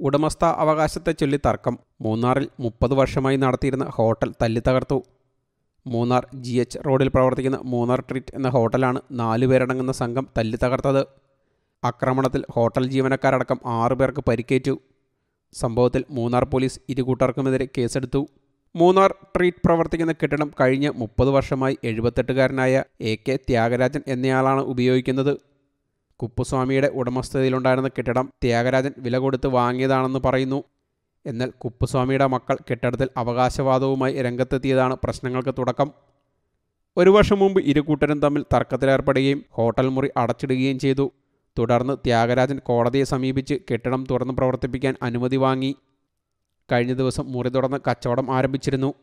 ഉടമസ്ഥ അവകാശത്തെ ചൊല്ലി തർക്കം മൂന്നാറിൽ മുപ്പത് വർഷമായി നടത്തിയിരുന്ന ഹോട്ടൽ തല്ലി തകർത്തു മൂന്നാർ ജി എച്ച് റോഡിൽ പ്രവർത്തിക്കുന്ന മൂന്നാർ ട്രീറ്റ് എന്ന ഹോട്ടലാണ് നാലു പേരടങ്ങുന്ന സംഘം തല്ലിത്തകർത്തത്. ആക്രമണത്തിൽ ഹോട്ടൽ ജീവനക്കാരടക്കം ആറു പേർക്ക് പരിക്കേറ്റു. സംഭവത്തിൽ മൂന്നാർ പോലീസ് ഇരു കൂട്ടർക്കുമെതിരെ കേസെടുത്തു. മൂന്നാർ ട്രീറ്റ് പ്രവർത്തിക്കുന്ന കെട്ടിടം കഴിഞ്ഞ മുപ്പത് വർഷമായി എഴുപത്തെട്ടുകാരനായ എ കെ ത്യാഗരാജൻ എന്നയാളാണ് ഉപയോഗിക്കുന്നത്. കുപ്പുസ്വാമിയുടെ ഉടമസ്ഥതയിലുണ്ടായിരുന്ന കെട്ടിടം ത്യാഗരാജൻ വില കൊടുത്ത് വാങ്ങിയതാണെന്ന് പറയുന്നു. എന്നാൽ കുപ്പുസ്വാമിയുടെ മക്കൾ കെട്ടിടത്തിൽ അവകാശവാദവുമായി രംഗത്തെത്തിയതാണ് പ്രശ്നങ്ങൾക്ക് തുടക്കം. ഒരു വർഷം മുമ്പ് ഇരു കൂട്ടരും തമ്മിൽ തർക്കത്തിലേർപ്പെടുകയും ഹോട്ടൽ മുറി അടച്ചിടുകയും ചെയ്തു. തുടർന്ന് ത്യാഗരാജൻ കോടതിയെ സമീപിച്ച് കെട്ടിടം തുറന്ന് പ്രവർത്തിപ്പിക്കാൻ അനുമതി വാങ്ങി. കഴിഞ്ഞ ദിവസം മുറി തുറന്ന് കച്ചവടം ആരംഭിച്ചിരുന്നു.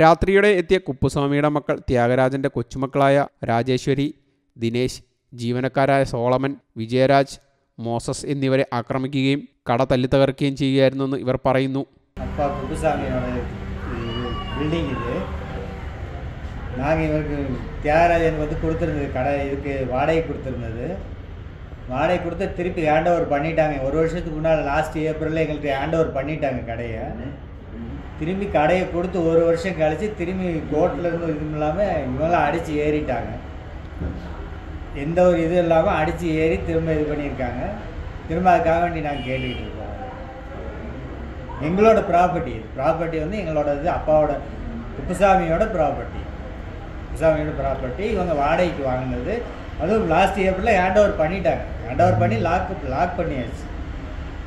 രാത്രിയോടെ എത്തിയ കുപ്പുസ്വാമിയുടെ മക്കൾ ത്യാഗരാജന്റെ കൊച്ചുമക്കളായ രാജേശ്വരി ദിനേശ് ജീവനക്കാരായ സോളമൻ വിജയരാജ് മോസസ് എന്നിവരെ ആക്രമിക്കുകയും കട തല്ലിത്തകർക്കുകയും ചെയ്യുകയായിരുന്നെന്ന് ഇവർ പറയുന്നു அப்பா குப்புசாமியோட பில்டிங் இது நாங்கள் இவருக்கு தியாகராஜன் வந்து கொடுத்துருந்தது கடை இதுக்கு வாடகை கொடுத்துருந்தது வாடகை கொடுத்து திருப்பி ஹேண்ட் ஓவர் பண்ணிட்டாங்க ஒரு வருஷத்துக்கு முன்னால் லாஸ்ட் ஏப்ரலில் எங்களுக்கு ஹேண்ட் ஓவர் பண்ணிட்டாங்க கடையை திரும்பி கடையை கொடுத்து ஒரு வருஷம் கழிச்சு திரும்பி கோட்டில் இருந்து இதுவும் இல்லாமல் இவங்களாம் அடித்து ஏறிட்டாங்க எந்த ஒரு இதுவும் இல்லாமல் அடித்து ஏறி திரும்ப இது பண்ணியிருக்காங்க. திரும்ப அதுக்காக வேண்டி நாங்கள் கேட்டுக்கிட்டு இருக்கோம். எங்களோட ப்ராப்பர்ட்டி இது. ப்ராப்பர்ட்டி வந்து எங்களோட இது அப்பாவோட குப்புசாமியோட ப்ராப்பர்ட்டி குப்புசாமியோட ப்ராப்பர்ட்டி இவங்க வாடகைக்கு வாங்கினது. அதுவும் லாஸ்ட் ஏப்ரலில் ஹேண்ட் ஓவர் பண்ணிட்டாங்க. ஹேண்ட் ஓவர் பண்ணி லாக் லாக் பண்ணியாச்சு.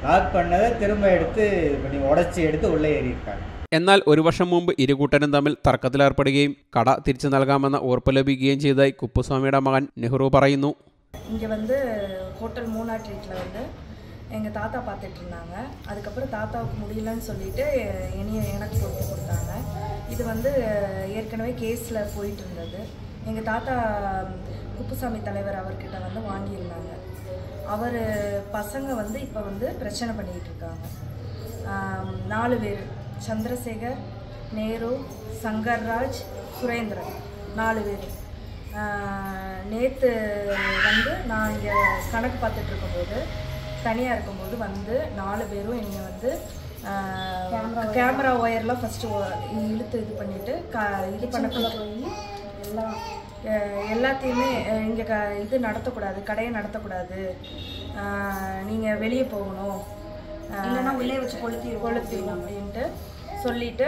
லாக் பண்ணதை திரும்ப எடுத்து இது பண்ணி உடச்சி எடுத்து உள்ளே ஏறியிருக்காங்க. എന്നാൽ ഒരു വർഷം മുമ്പ് ഇരു കൂട്ടരും തമ്മിൽ തർക്കത്തിലേർപ്പെടുകയും കട തിരിച്ചു നൽകാമെന്ന ഉറപ്പ് ലഭിക്കുകയും ചെയ്തതായി കുപ്പുസ്വാമിയുടെ മകൻ നെഹ്റു പറയുന്നു இங்கே வந்து ஹோட்டல் மூணா ட்ரீட்டில் வந்து எங்கள் தாத்தா பார்த்துட்டு இருந்தாங்க அதுக்கப்புறம் தாத்தாவுக்கு முடியலன்னு சொல்லிட்டு என்னைய எனக்கு பொறுத்து கொடுத்தாங்க இது வந்து ஏற்கனவே கேஸில் போயிட்டு இருந்தது எங்கள் தாத்தா குப்புசாமி தலைவர் அவர்கிட்ட வந்து வாங்கியிருந்தாங்க அவர் பசங்க வந்து இப்போ வந்து பிரச்சனை பண்ணிக்கிட்டு இருக்காங்க ஆம், நாலு பேர் சந்திரசேகர் நேரு சங்கர்ராஜ் சுரேந்திரன் நாலு பேர். நேற்று வந்து நான் இங்கே கணக்கு பார்த்துட்டு இருக்கும்போது தனியாக இருக்கும்போது வந்து நாலு பேரும் என்னை வந்து கேமரா ஒயர்லாம் ஃபஸ்ட்டு இழுத்து இது பண்ணிவிட்டு க இது பண்ண போய் எல்லாம் எல்லாத்தையுமே இங்கே க இது நடத்தக்கூடாது கடையை நடத்தக்கூடாது. நீங்கள் வெளியே போகணும். இல்லைன்னா உள்ளே வச்சு கொளுத்தி கொளுத்திடும் அப்படின்ட்டு சொல்லிட்டு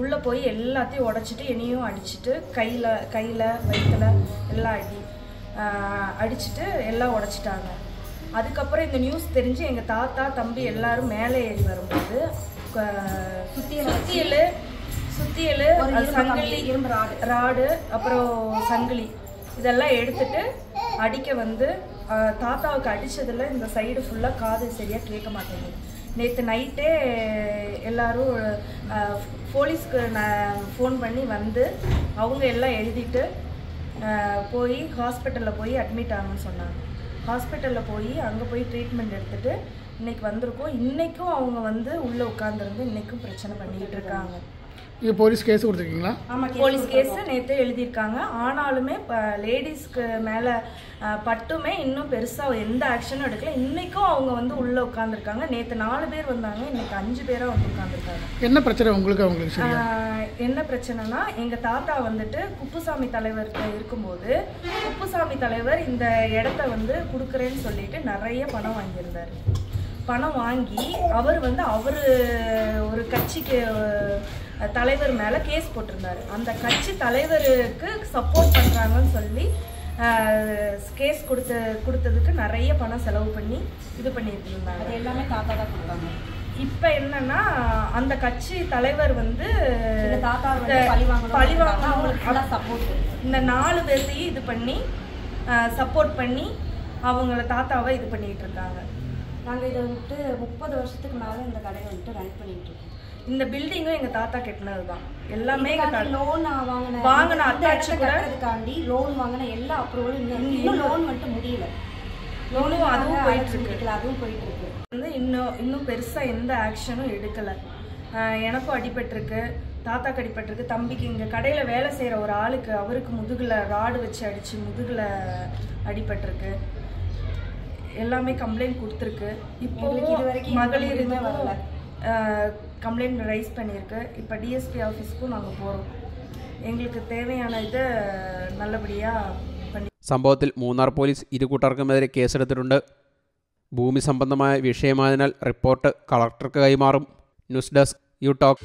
உள்ளே போய் எல்லாத்தையும் உடச்சிட்டு என்னையும் அடிச்சிட்டு கையில் கையில் வயிற்றுல எல்லாம் அடி அடிச்சிட்டு எல்லாம் உடச்சிட்டாங்க. அதுக்கப்புறம் இந்த நியூஸ் தெரிஞ்சு எங்கள் தாத்தா தம்பி எல்லாரும் மேலே ஏறி வரும்போது சுத்தியல் சுத்தியல்? சங்கிலி ராடு. ராடு அப்புறம் சங்கிலி. இதெல்லாம் எடுத்துட்டு அடிக்க வந்து தாத்தாவுக்கு அடிச்சதுல இந்த சைடு ஃபுல்லாக காது சரியாக கேட்க மாட்டேங்குது. நேற்று நைட்டே எல்லாரும் போலீஸ்க்கு நான் ஃபோன் பண்ணி வந்து அவங்க எல்லாம் எழுதிட்டு போய் ஹாஸ்பிட்டலில் போய் அட்மிட் ஆகணும்னு சொன்னாங்க. ஹாஸ்பிட்டலில் போய் அங்கே போய் ட்ரீட்மெண்ட் எடுத்துகிட்டு இன்றைக்கி வந்திருக்கோம். இன்றைக்கும் அவங்க வந்து உள்ளே உட்காந்துருந்து இன்றைக்கும் பிரச்சனை பண்ணிக்கிட்டு இருக்காங்க. இது போலீஸ் கேஸ் கொடுத்துருக்கீங்களா? போலீஸ் கேஸ் நேற்று எழுதியிருக்காங்க. ஆனாலுமே இப்போ லேடிஸ்க்கு மேலே பட்டுமே இன்னும் பெருசாக எந்த ஆக்ஷனும் எடுக்கல. இன்னைக்கும் அவங்க வந்து உள்ளே உட்காந்துருக்காங்க நேற்று நாலு பேர் வந்தாங்க. இன்னைக்கு அஞ்சு பேராக வந்து உட்காந்துருக்காங்க என்ன பிரச்சனை உங்களுக்கு அவங்களுக்கு என்ன பிரச்சனைனா எங்க தாத்தா வந்துட்டு குப்புசாமி தலைவர்கிட்ட இருக்கும்போது குப்புசாமி தலைவர் இந்த இடத்த வந்து கொடுக்குறேன்னு சொல்லிட்டு நிறைய பணம் வாங்கியிருந்தாரு. பணம் வாங்கி அவர் வந்து அவர் ஒரு கட்சிக்கு தலைவர் மேல கேஸ் போட்டிருந்தாரு. அந்த கட்சி தலைவருக்கு சப்போர்ட் பண்றாங்கன்னு சொல்லி கேஸ் கொடுத்த கொடுத்ததுக்கு நிறைய பணம் செலவு பண்ணி இது பண்ணிட்டு இருந்தாங்க அது எல்லாமே தாத்தா தான் கொடுத்தாங்க. இப்போ என்னன்னா அந்த கட்சி தலைவர் வந்து பழி வாங்க சப்போர்ட் இந்த நாலு பேர்த்தையும் இது பண்ணி சப்போர்ட் பண்ணி அவங்கள தாத்தாவை இது பண்ணிட்டு இருக்காங்க. நாங்கள் இதை வந்துட்டு முப்பது வருஷத்துக்கு மேலே இந்த கடையை வந்துட்டு ரன் பண்ணிட்டு இருக்கோம். இந்த பில்டிங்கும் எங்க தாத்தா கட்டினது தான் எல்லாமே தாத்தா லோன் வாங்கின வாங்கின கூட- கட்டுறதுக்காண்டி லோன் வாங்கின எல்லா அப்ரூவலும் இன்னும் லோன் மட்டும் முடியல. லோனும் அதுவும் போயிட்டு இருக்கு. அதுவும் போயிட்டு இருக்கு. வந்து இன்னும் இன்னும் பெருசா எந்த ஆக்ஷனும் எடுக்கல. எனக்கும் அடிபட்டிருக்கு தாத்தாக்கு அடிபட்டிருக்கு தம்பிக்கு இங்க கடையில வேலை செய்யற ஒரு ஆளுக்கு அவருக்கு முதுகுல ராடு வச்சு அடிச்சு முதுகுல அடிபட்டிருக்கு. எல்லாமே கம்ப்ளைண்ட் கொடுத்துருக்கு. இப்போ இது வரைக்கும் மகளிர் இதுக்கும், வரல. அஹ், கம்ப்ளைண்ட் ரைஸ் பண்ணியிருக்கு இப்போ டிஎஸ்பி ஆஃபீஸ்க்கும் நாங்கள் போகிறோம் எங்களுக்கு தேவையான இதை நல்லபடியாக பண்ணி സംഭവത്തിൽ മൂന്നാർ പോലീസ് ഇരു കൂട്ടർക്കുമെതിരെ കേസെടുത്തിട്ടുണ്ട് ഭൂമി സംബന്ധമായ വിഷയമായതിനാൽ റിപ്പോർട്ട് കളക്ടർക്ക് കൈമാറും ന്യൂസ് ഡെസ്ക് യു ടോക്ക്